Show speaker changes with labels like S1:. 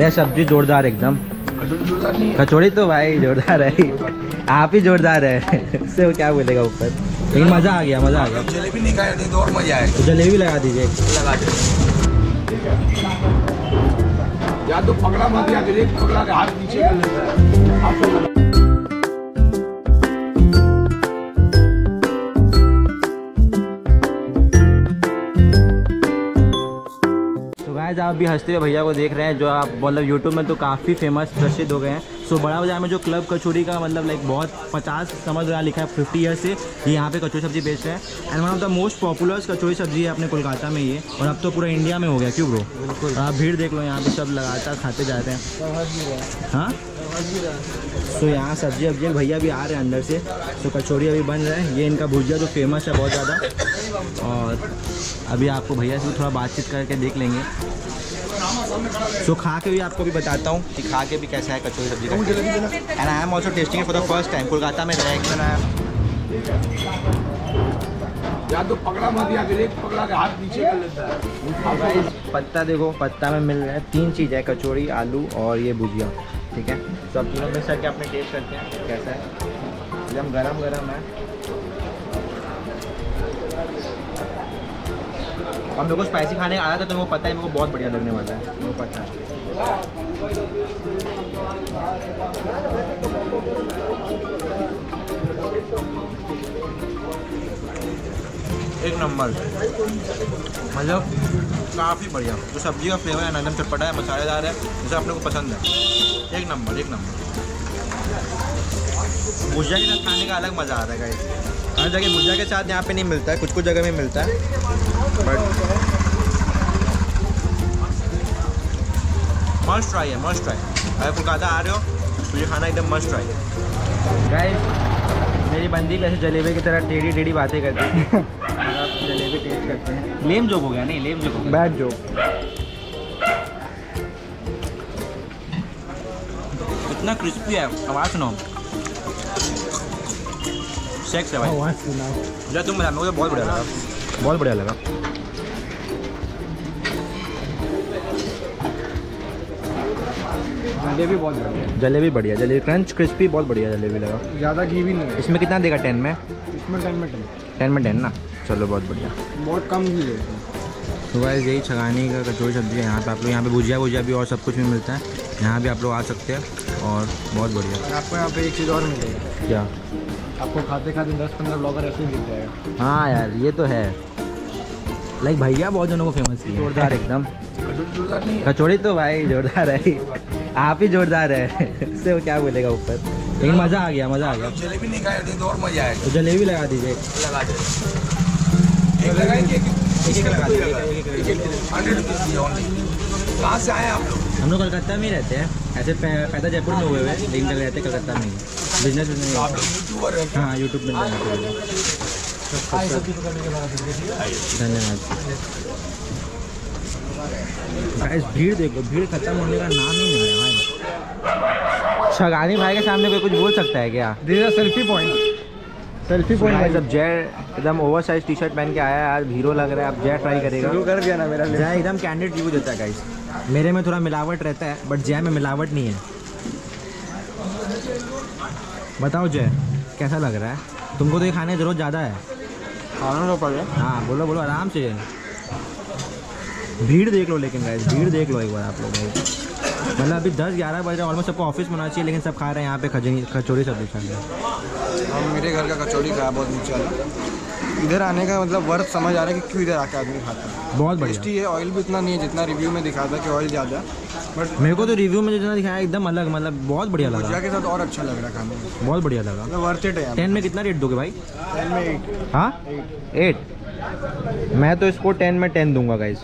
S1: अरे सब्ज़ी जोरदार एकदम। कचौड़ी तो भाई जोरदार है। आप ही जोरदार है। इससे वो क्या बोलेगा ऊपर? लेकिन मज़ा आ गया मज़ा आ गया।
S2: जलेबी नहीं खाए तो और मज़ा आया।
S1: तो जलेबी लगा दीजिए।
S2: लगा दे। या तो पकड़ा मत या एक पकड़ा के हाथ नीचे कर लेता है।
S1: गाइस आप भी हँसते हुए भैया को देख रहे हैं, जो आप मतलब यूट्यूब में तो काफ़ी फ़ेमस प्रसिद्ध हो गए हैं। सो बड़ा बाज़ार में जो क्लब कचौड़ी का मतलब लाइक बहुत पचास समझ रहा लिखा है फिफ्टी ईयर से ये यहाँ पे कचौड़ी सब्ज़ी बेच रहे हैं। And one of the most popular kachori सब्ज़ी है अपने कोलकाता में ये और अब तो पूरा इंडिया में हो गया क्यों ब्रो बिल्कुल। आप भीड़ देख लो यहाँ पे सब लगातार खाते जा रहे हैं। हाँ? तो यहाँ सब्ज़ी वब्जी भैया भी आ रहे हैं अंदर से। तो कचौड़ी अभी बन रहा है ये इनका भुजिया जो फ़ेमस है बहुत ज़्यादा। और अभी आपको भैया से थोड़ा बातचीत करके देख लेंगे। सो खा के भी आपको भी बताता हूँ कि खा के भी कैसा है कचौड़ी सब्ज़ी का and I am also testing for the first time Kolkata में रहा एकदम
S2: या तो पकड़ा मत या फिर एक पकड़ा के हाथ नीचे कर लेता है।
S1: पत्ता देखो पत्ता में मिल रहा है तीन चीज़ है कचौड़ी आलू और ये भुजिया ठीक है? तो अब तीनों मिक्स करके अपने टेस्ट करते हैं कैसा है? एकदम गरम गरम है। अब मेरे को स्पाइसी खाने आया था तो मेरे को पता है, मेरे को बहुत बढ़िया लगने वाला है। मेरे को पता है। एक नंबर। मतलब काफ़ी बढ़िया। जो सब्ज़ी का फ्लेवर है ना एकदम चटपटा है, मसालेदार है जैसे अपने को पसंद है। एक नंबर एक नंबर। भुजिया के साथ खाने का अलग मज़ा आता है हर जगह भुजिया के साथ यहाँ पे नहीं मिलता है कुछ कुछ जगह में मिलता है. बट मस्ट ट्राई है मस्ट ट्राई अगर कोलकाता आ रहे हो तो ये खाना एकदम मस्ट ट्राई है. गाइस मेरी बंदी कैसे जलेबी की तरह टेढ़ी टेढ़ी बातें करती है. जलेबी टेस्ट करते हैं. लेम जोक हो गया नहीं लेम जोक
S3: बैड जो
S1: इतना क्रिस्पी है आवाज़ सुनो सेक्स है भाई। जब तुम बता मुझे बहुत बढ़िया लगा। बहुत बढ़िया लगा।
S3: जलेबी बहुत बढ़िया
S1: जलेबी बढ़िया जलेबी क्रंच क्रिस्पी बहुत बढ़िया जलेबी लगा।
S3: ज़्यादा घी भी नहीं
S1: इसमें कितना देगा टेन में?
S3: इसमें टेन में टेन।
S1: टेन में टेन ना? चलो बहुत बढ़िया।
S3: बहुत कम घी है।
S1: तो गाइस यही छगानी का कचौड़ी सब्ज़ी है यहाँ पे। आप लोग यहाँ पे भुजिया भुजिया भी और सब कुछ भी मिलता है। यहाँ भी आप लोग आ सकते हैं और बहुत बढ़िया।
S3: आपको यहाँ पे एक चीज़ और मिलेगा।
S1: क्या?
S3: आपको खाते खाते दस पंद्रह ब्लॉगर ऐसे ही दिख जाएगा।
S1: हाँ यार ये तो है। लाइक भैया बहुत जनों को फ़ेमस की जोरदार एकदम। कचौड़ी तो भाई जोरदार है। आप ही जोरदार है। इससे वो क्या बोलेगा ऊपर? लेकिन मज़ा आ गया मज़ा आ गया।
S2: जलेबी नहीं खाए तो और मज़ा आएगा।
S1: तो जलेबी लगा दीजिए।
S2: लगा कहाँ से आए आप लोग?
S1: हम लोग कलकत्ता में ही रहते हैं। ऐसे पैदा जयपुर में हुए हुए हैं, लेकिन रहते हैं कलकत्ता में ही। बिज़नेस बिज़नेस
S2: आप यूट्यूबर है?
S1: हाँ यूट्यूब में हैं। धन्यवाद। गाइस भीड़ देखो भीड़ खत्म होने का नाम ही नहीं है भाई। छगानी भाई के सामने कोई कुछ बोल सकता है क्या?
S3: This is selfie point selfie
S1: guys
S3: point
S1: अब जय एकदम ओवर साइज़ टी शर्ट पहन के आया है आज हीरो लग रहा है अब जय ट्राई करेगा।
S3: शुरू कर दिया ना मेरा
S1: जय एकदम कैंडिड रिव्यू देता है गाइस मेरे में थोड़ा मिलावट रहता है बट जय में मिलावट नहीं है। बताओ जय कैसा लग रहा है? तुमको तो ये खाने की ज़रूरत ज़्यादा है।
S3: खाना तो पड़े
S1: हाँ बोलो बोलो आराम से। भीड़ देख लो लेकिन गाइस भीड़ देख लो एक बार आप लोग। मतलब अभी दस ग्यारह बज रहे हैं ऑलमोस्ट सबको ऑफ़िस में होना चाहिए लेकिन सब खा रहे हैं यहाँ पे खजनी कचौड़ी सब्ज़ी खा रहे हैं।
S3: हम मेरे घर का कचौड़ी खाया बहुत नीचे वाला। इधर आने का मतलब वर्थ समझ आ रहा है कि क्यों इधर आके आदमी खाता है।
S1: बहुत बढ़िया।
S3: है ऑयल भी इतना नहीं है जितना रिव्यू में दिखा था कि ऑयल ज़्यादा बट
S1: मेरे को तो रिव्यू में जितना दिखाया एकदम अलग मतलब बहुत बढ़िया लगा।
S3: के साथ और अच्छा लग रहा है खाने में।
S1: बहुत बढ़िया लगा।
S3: मतलब वर्थ इट है
S1: टेन में कितना रेट दोगे भाई?
S3: टेन में एट
S1: हाँ? एट मैं तो इसको टेन में टेन दूँगा गाइस